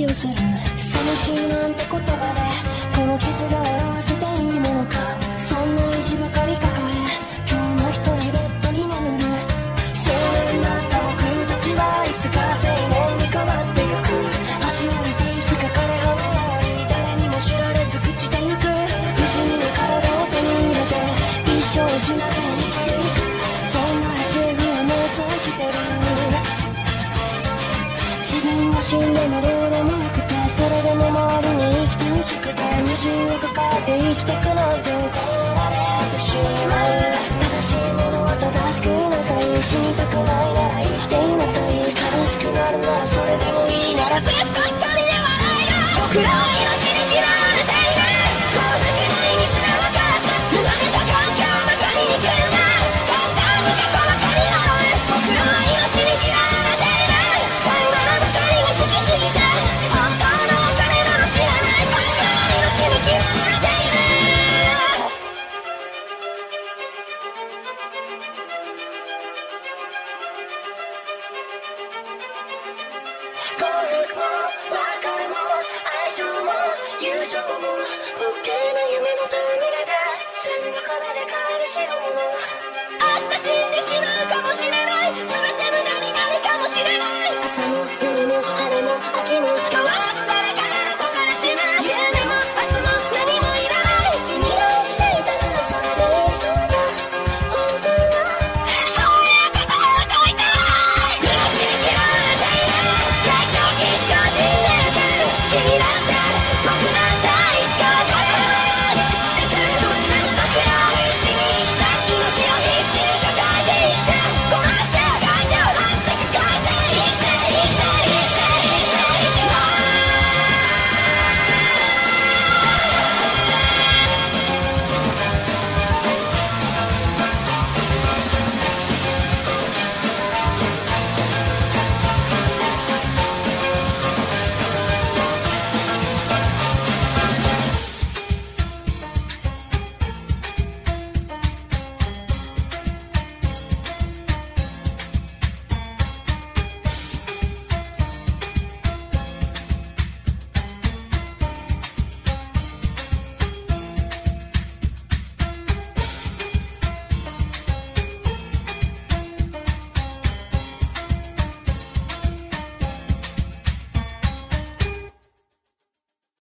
息をする寂しいなんて言葉でこの傷が表せていいものか。そんな意地ばかり抱え今日も一人ベッドに眠る少年だった僕たちはいつか青年に変わってゆく年老いていつか枯れ葉のように誰にも知られず朽ちてゆく。不死身の体を手に入れて一生死な抱えて生きてくなんて怒られてしまう。正しいものは正しくいなさい。死にたくないなら生きていなさい。悲しくなるならそれでもいいならずっと一人ではないよ。僕ら明日死んでしまうかもしれない全ての